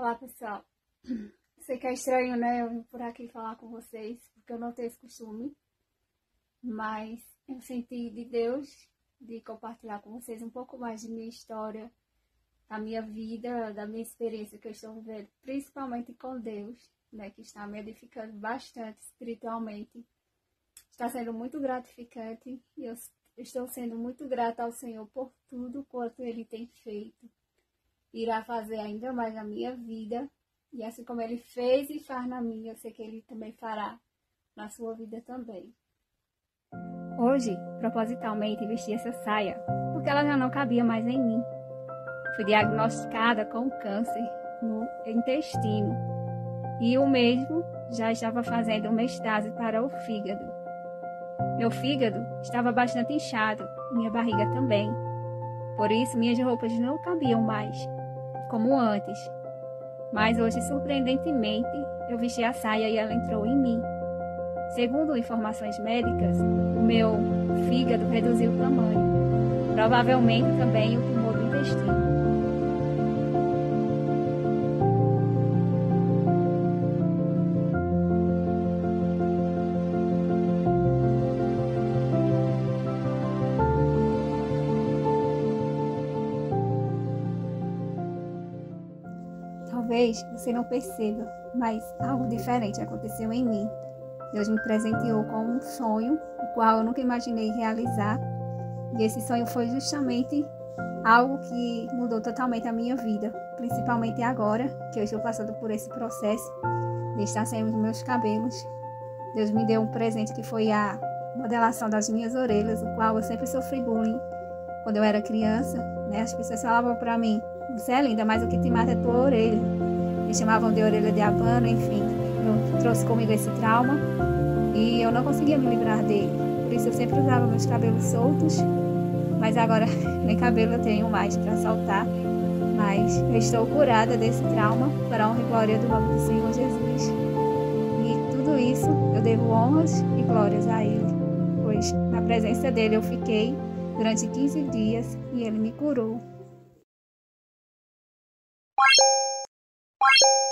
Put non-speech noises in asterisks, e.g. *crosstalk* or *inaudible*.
Olá, pessoal. Sei que é estranho, né? Eu vim por aqui falar com vocês, porque eu não tenho esse costume. Mas eu senti de Deus de compartilhar com vocês um pouco mais de minha história, da minha vida, da minha experiência que eu estou vivendo, principalmente com Deus, né? Que está me edificando bastante espiritualmente. Está sendo muito gratificante e eu estou sendo muito grata ao Senhor por tudo quanto Ele tem feito irá fazer ainda mais na minha vida. E assim como ele fez e faz na minha, eu sei que ele também fará na sua vida também. Hoje, propositalmente, vesti essa saia, porque ela já não cabia mais em mim. Fui diagnosticada com câncer no intestino e o mesmo já estava fazendo estase para o fígado. Meu fígado estava bastante inchado, minha barriga também. Por isso, minhas roupas não cabiam mais como antes. Mas hoje, surpreendentemente, eu vesti a saia e ela entrou em mim. Segundo informações médicas, o meu fígado reduziu o tamanho, provavelmente também o Talvez você não perceba, mas algo diferente aconteceu em mim. Deus me presenteou com um sonho, o qual eu nunca imaginei realizar. E esse sonho foi justamente algo que mudou totalmente a minha vida, principalmente agora que eu estou passando por esse processo de estar sem os meus cabelos. Deus me deu um presente que foi a modelação das minhas orelhas, o qual eu sempre sofri bullying quando eu era criança. Né? As pessoas falavam para mim: Você é linda, mas o que te mata é tua orelha me chamavam de orelha de abano, enfim. Eu trouxe comigo esse trauma e eu não conseguia me livrar dele. Por isso eu sempre usava meus cabelos soltos, mas agora *laughs* nem cabelo eu tenho mais para soltar. Mas eu estou curada desse trauma para a honra e glória do nome do Senhor Jesus. E tudo isso eu devo honras e glórias a Ele, pois na presença dele eu fiquei durante 15 dias e Ele me curou. バス。